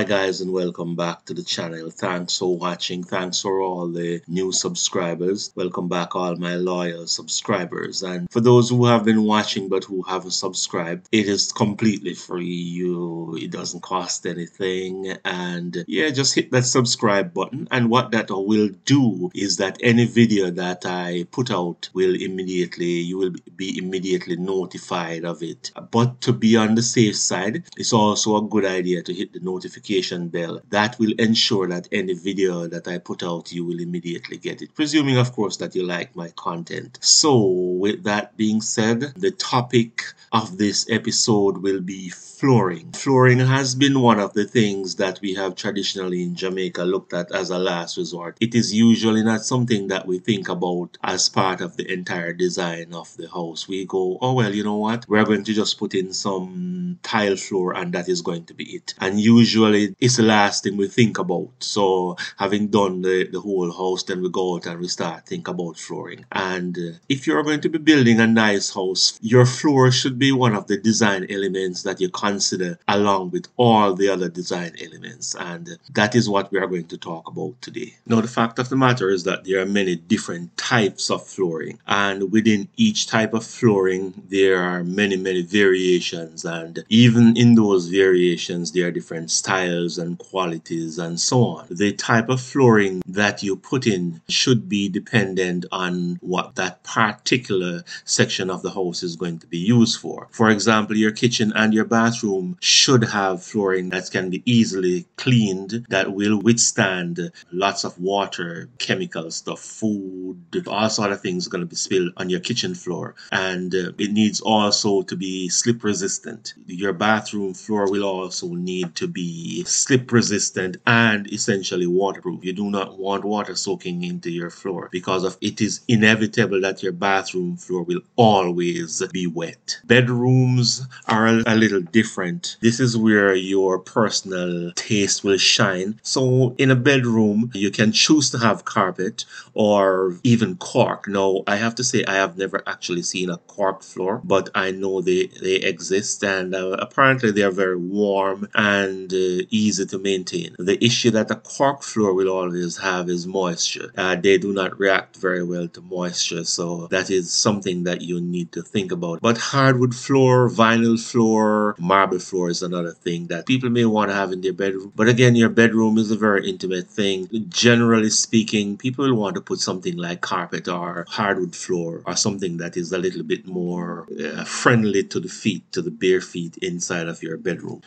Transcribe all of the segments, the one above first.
Hi guys and welcome back to the channel. Thanks for watching. Thanks for all the new subscribers. Welcome back all my loyal subscribers. And for those who have been watching but who haven't subscribed, it is completely free. You it doesn't cost anything. And yeah, just hit that subscribe button. And what that will do is that any video that I put out will immediately you will be immediately notified of it. But to be on the safe side, it's also a good idea to hit the notification notification bell. That will ensure that any video that I put out, you will immediately get it. Presuming, of course, that you like my content. So, with that being said, the topic of this episode will be flooring. Flooring has been one of the things that we have traditionally in Jamaica looked at as a last resort. It is usually not something that we think about as part of the entire design of the house. We go, oh well, you know what? We're going to just put in some tile floor and that is going to be it. And usually it's the last thing we think about. So having done the, the whole house, then we go out and we start think about flooring. And uh, if you're going to be building a nice house, your floor should be one of the design elements that you consider along with all the other design elements. And that is what we are going to talk about today. Now, the fact of the matter is that there are many different types of flooring. And within each type of flooring, there are many, many variations. And even in those variations, there are different styles and qualities and so on. The type of flooring that you put in should be dependent on what that particular section of the house is going to be used for. For example, your kitchen and your bathroom should have flooring that can be easily cleaned that will withstand lots of water, chemical stuff, food, all sort of things are going to be spilled on your kitchen floor. And uh, it needs also to be slip resistant. Your bathroom floor will also need to be slip resistant and essentially waterproof. You do not want water soaking into your floor because of it is inevitable that your bathroom floor will always be wet. Bedrooms are a little different. This is where your personal taste will shine. So in a bedroom, you can choose to have carpet or even cork. Now, I have to say I have never actually seen a cork floor, but I know they, they exist and uh, apparently they are very warm and uh, easy to maintain. The issue that a cork floor will always have is moisture. Uh, they do not react very well to moisture, so that is something that you need to think about. But hardwood floor, vinyl floor, marble floor is another thing that people may want to have in their bedroom. But again, your bedroom is a very intimate thing. Generally speaking, people will want to put something like carpet or hardwood floor or something that is a little bit more uh, friendly to the feet, to the bare feet inside of your bedroom.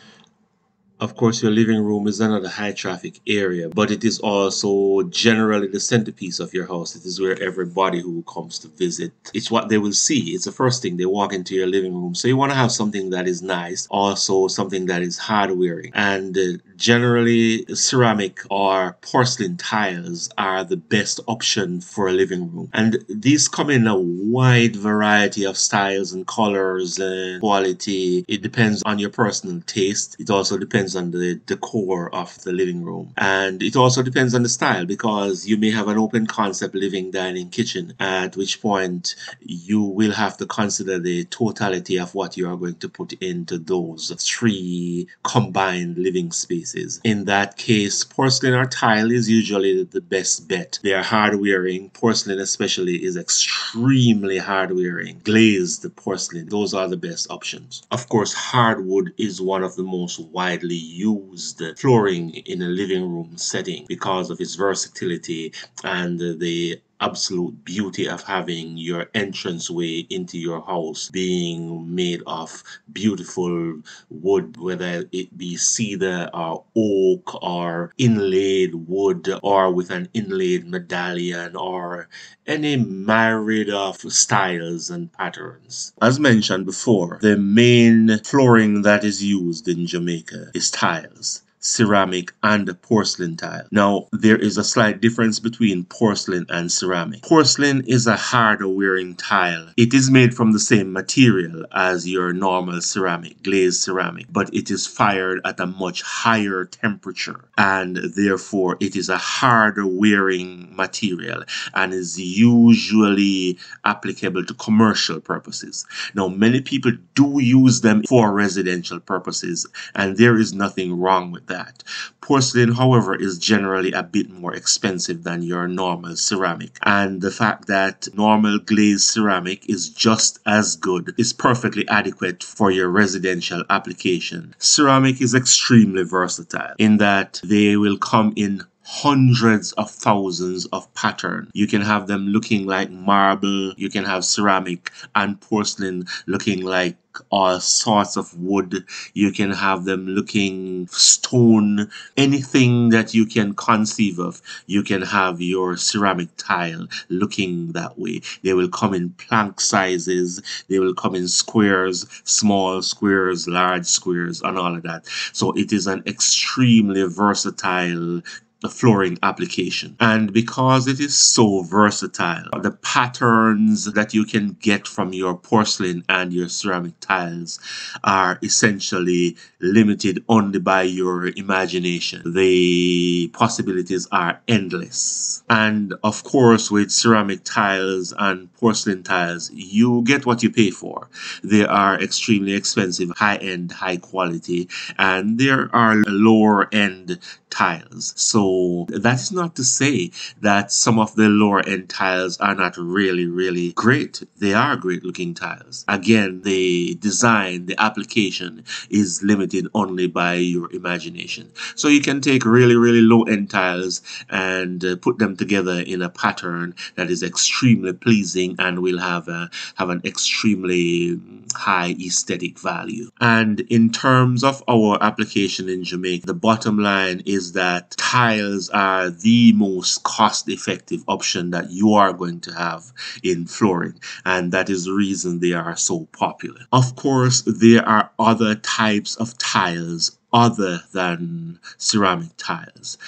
Of course, your living room is another high traffic area, but it is also generally the centerpiece of your house. It is where everybody who comes to visit, it's what they will see. It's the first thing they walk into your living room. So you want to have something that is nice, also something that is hard wearing. And uh, generally, ceramic or porcelain tiles are the best option for a living room. And these come in a wide variety of styles and colors and quality. It depends on your personal taste. It also depends depends on the decor of the living room. And it also depends on the style because you may have an open concept living, dining, kitchen, at which point you will have to consider the totality of what you are going to put into those three combined living spaces. In that case, porcelain or tile is usually the best bet. They are hard wearing. Porcelain, especially, is extremely hard wearing. Glazed porcelain, those are the best options. Of course, hardwood is one of the most widely used flooring in a living room setting because of its versatility and the absolute beauty of having your entranceway into your house being made of beautiful wood, whether it be cedar or oak or inlaid wood or with an inlaid medallion or any myriad of styles and patterns. As mentioned before, the main flooring that is used in Jamaica is tiles ceramic, and porcelain tile. Now, there is a slight difference between porcelain and ceramic. Porcelain is a harder wearing tile. It is made from the same material as your normal ceramic, glazed ceramic, but it is fired at a much higher temperature and therefore it is a harder wearing material and is usually applicable to commercial purposes. Now, many people do use them for residential purposes and there is nothing wrong with that that. Porcelain, however, is generally a bit more expensive than your normal ceramic. And the fact that normal glazed ceramic is just as good is perfectly adequate for your residential application. Ceramic is extremely versatile in that they will come in hundreds of thousands of pattern. You can have them looking like marble, you can have ceramic and porcelain looking like all sorts of wood. You can have them looking stone, anything that you can conceive of. You can have your ceramic tile looking that way. They will come in plank sizes, they will come in squares, small squares, large squares, and all of that. So it is an extremely versatile the flooring application. And because it is so versatile, the patterns that you can get from your porcelain and your ceramic tiles are essentially limited only by your imagination. The possibilities are endless. And of course, with ceramic tiles and porcelain tiles, you get what you pay for. They are extremely expensive, high end, high quality, and there are lower end tiles. So that is not to say that some of the lower end tiles are not really, really great. They are great looking tiles. Again, the design, the application is limited only by your imagination. So you can take really, really low end tiles and uh, put them together in a pattern that is extremely pleasing and will have a, have an extremely high aesthetic value. And in terms of our application in Jamaica, the bottom line is that tiles are the most cost effective option that you are going to have in flooring. And that is the reason they are so popular. Of course, there are other types of tiles other than ceramic tiles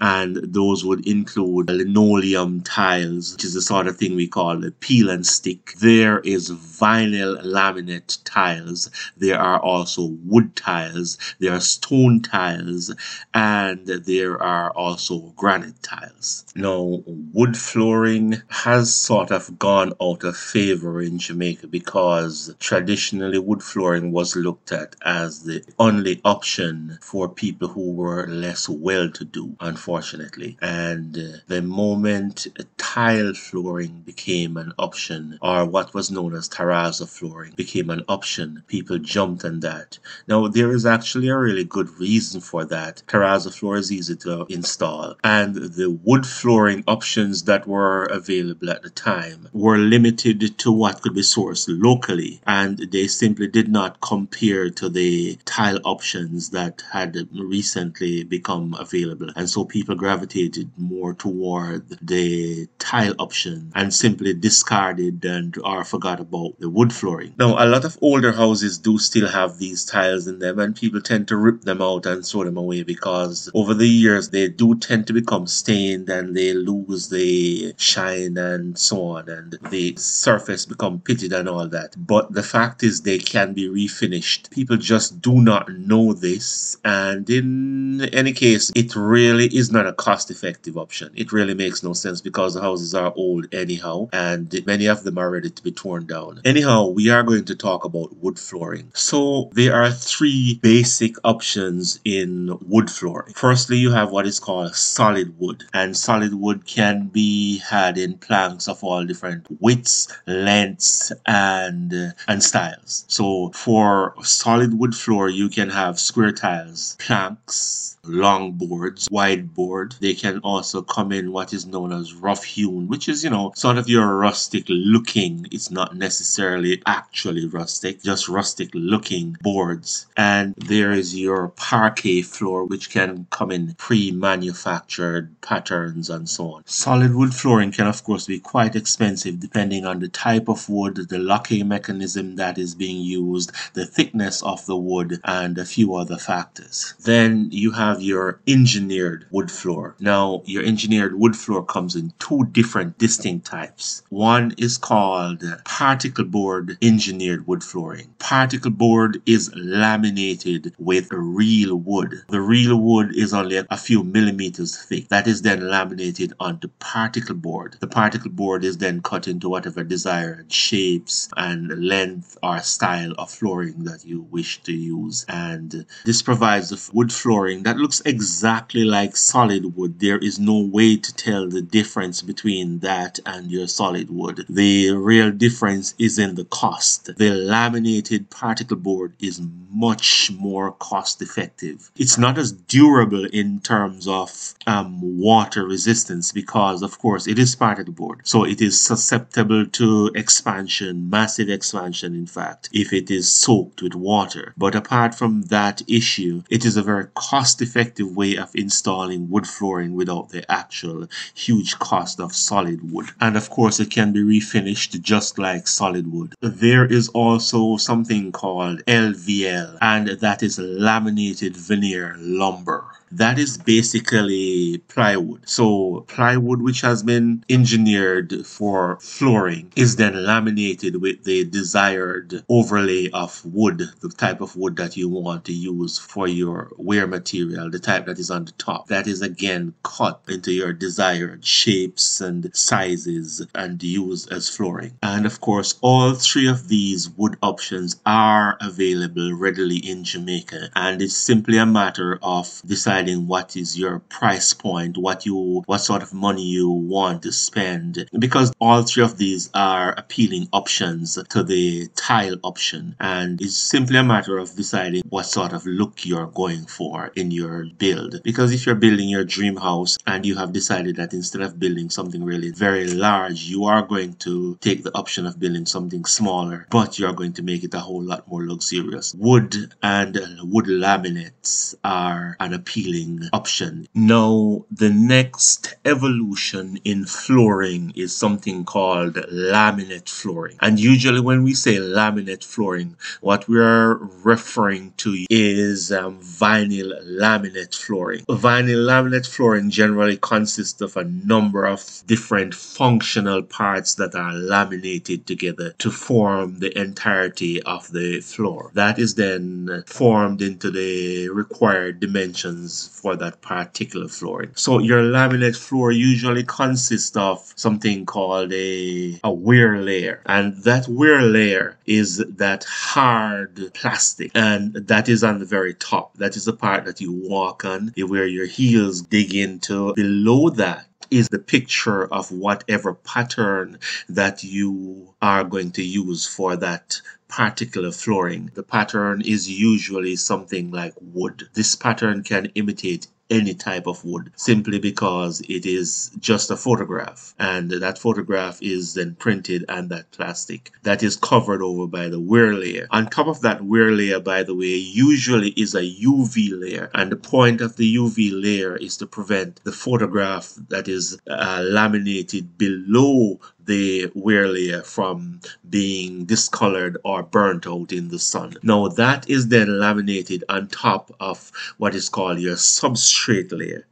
and those would include linoleum tiles, which is the sort of thing we call peel and stick. There is vinyl laminate tiles. There are also wood tiles. There are stone tiles, and there are also granite tiles. Now, wood flooring has sort of gone out of favor in Jamaica because traditionally wood flooring was looked at as the only option for people who were less well to do. Unfortunately, unfortunately. And uh, the moment tile flooring became an option, or what was known as terrazzo flooring became an option, people jumped on that. Now, there is actually a really good reason for that. Terrazzo floor is easy to install, and the wood flooring options that were available at the time were limited to what could be sourced locally, and they simply did not compare to the tile options that had recently become available. And so people people gravitated more toward the tile option and simply discarded and or forgot about the wood flooring. Now, a lot of older houses do still have these tiles in them, and people tend to rip them out and throw them away because over the years they do tend to become stained and they lose the shine and so on, and the surface become pitted and all that. But the fact is, they can be refinished. People just do not know this, and in any case, it really is not a cost effective option. It really makes no sense because the houses are old anyhow and many of them are ready to be torn down. Anyhow, we are going to talk about wood flooring. So there are three basic options in wood flooring. Firstly, you have what is called solid wood and solid wood can be had in planks of all different widths, lengths and uh, and styles. So for solid wood floor, you can have square tiles, planks, long boards, wide board. They can also come in what is known as rough hewn, which is, you know, sort of your rustic looking. It's not necessarily actually rustic, just rustic looking boards. And there is your parquet floor, which can come in pre-manufactured patterns and so on. Solid wood flooring can of course be quite expensive depending on the type of wood, the locking mechanism that is being used, the thickness of the wood, and a few other factors. Then you have have your engineered wood floor. Now, your engineered wood floor comes in two different distinct types. One is called particle board engineered wood flooring. Particle board is laminated with real wood. The real wood is only a few millimeters thick. That is then laminated onto particle board. The particle board is then cut into whatever desired shapes and length or style of flooring that you wish to use. And this provides the wood flooring that looks exactly like solid wood. There is no way to tell the difference between that and your solid wood. The real difference is in the cost. The laminated particle board is much more cost effective. It's not as durable in terms of um, water resistance because of course it is particle board. So it is susceptible to expansion, massive expansion in fact, if it is soaked with water. But apart from that issue, it is a very cost effective way of installing wood flooring without the actual huge cost of solid wood. And of course it can be refinished just like solid wood. There is also something called LVL and that is laminated veneer lumber that is basically plywood. So plywood which has been engineered for flooring is then laminated with the desired overlay of wood, the type of wood that you want to use for your wear material, the type that is on the top. That is again cut into your desired shapes and sizes and used as flooring. And of course, all three of these wood options are available readily in Jamaica and it's simply a matter of deciding deciding what is your price point, what you what sort of money you want to spend. Because all three of these are appealing options to the tile option and it's simply a matter of deciding what sort of look you're going for in your build. Because if you're building your dream house and you have decided that instead of building something really very large, you are going to take the option of building something smaller, but you're going to make it a whole lot more luxurious. Wood and wood laminates are an appealing appealing option. Now, the next evolution in flooring is something called laminate flooring. And usually when we say laminate flooring, what we are referring to is um, vinyl laminate flooring. Vinyl laminate flooring generally consists of a number of different functional parts that are laminated together to form the entirety of the floor. That is then formed into the required dimensions for that particular flooring. So your laminate floor usually consists of something called a, a wear layer. And that wear layer is that hard plastic and that is on the very top. That is the part that you walk on, where your heels dig into. Below that is the picture of whatever pattern that you are going to use for that particular flooring. The pattern is usually something like wood. This pattern can imitate any type of wood simply because it is just a photograph and that photograph is then printed on that plastic that is covered over by the wear layer. On top of that wear layer by the way usually is a UV layer and the point of the UV layer is to prevent the photograph that is uh, laminated below the wear layer from being discolored or burnt out in the sun. Now that is then laminated on top of what is called your substrate layer.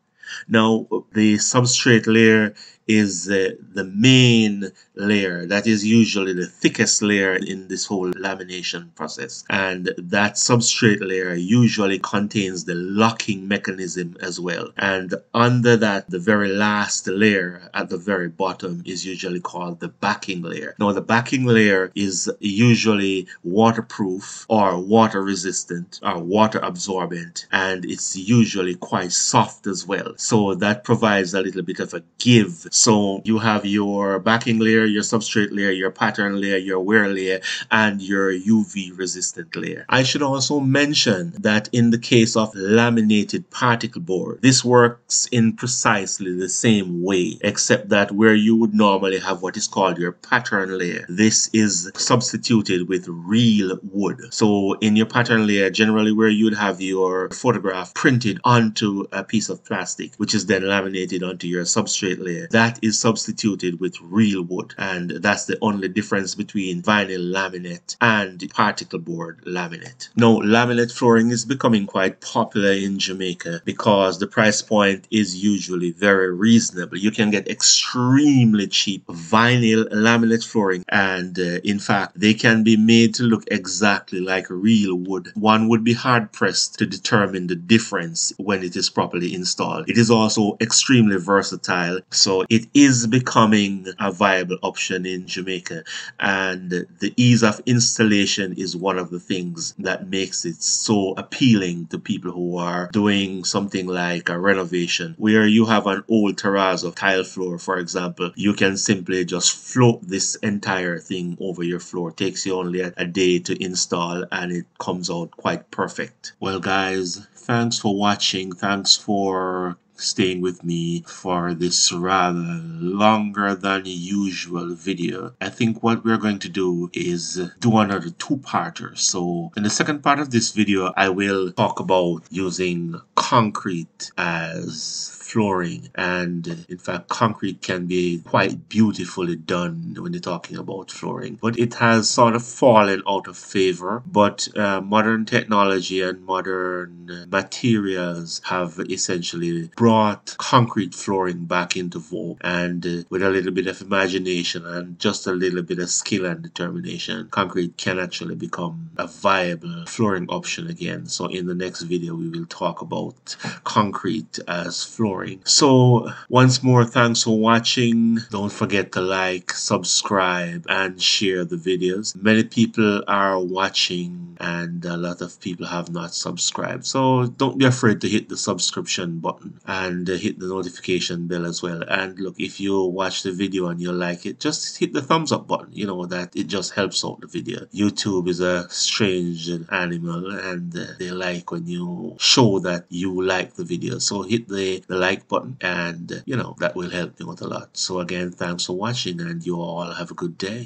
Now the substrate layer is uh, the main layer. That is usually the thickest layer in this whole lamination process. And that substrate layer usually contains the locking mechanism as well. And under that the very last layer at the very bottom is usually called the backing layer. Now the backing layer is usually waterproof or water resistant or water absorbent and it's usually quite soft as well. So that provides a little bit of a give so you have your backing layer, your substrate layer, your pattern layer, your wear layer, and your UV resistant layer. I should also mention that in the case of laminated particle board, this works in precisely the same way, except that where you would normally have what is called your pattern layer, this is substituted with real wood. So in your pattern layer, generally where you'd have your photograph printed onto a piece of plastic, which is then laminated onto your substrate layer, that that is substituted with real wood and that's the only difference between vinyl laminate and particle board laminate. Now laminate flooring is becoming quite popular in Jamaica because the price point is usually very reasonable. You can get extremely cheap vinyl laminate flooring and uh, in fact they can be made to look exactly like real wood. One would be hard pressed to determine the difference when it is properly installed. It is also extremely versatile so it it is becoming a viable option in Jamaica. And the ease of installation is one of the things that makes it so appealing to people who are doing something like a renovation where you have an old terrazzo tile floor for example. You can simply just float this entire thing over your floor. It takes you only a day to install and it comes out quite perfect. Well guys thanks for watching. Thanks for staying with me for this rather longer than usual video. I think what we're going to do is do another two-parter. So in the second part of this video, I will talk about using concrete as flooring and in fact concrete can be quite beautifully done when you're talking about flooring. But it has sort of fallen out of favor. But uh, modern technology and modern materials have essentially brought concrete flooring back into vogue. And uh, with a little bit of imagination and just a little bit of skill and determination concrete can actually become a viable flooring option again. So in the next video we will talk about concrete as flooring so once more, thanks for watching. Don't forget to like, subscribe, and share the videos. Many people are watching and a lot of people have not subscribed. So don't be afraid to hit the subscription button and hit the notification bell as well. And look, if you watch the video and you like it, just hit the thumbs up button. You know that it just helps out the video. YouTube is a strange animal and they like when you show that you like the video. So hit the, the like like button and you know that will help me out a lot. So again thanks for watching and you all have a good day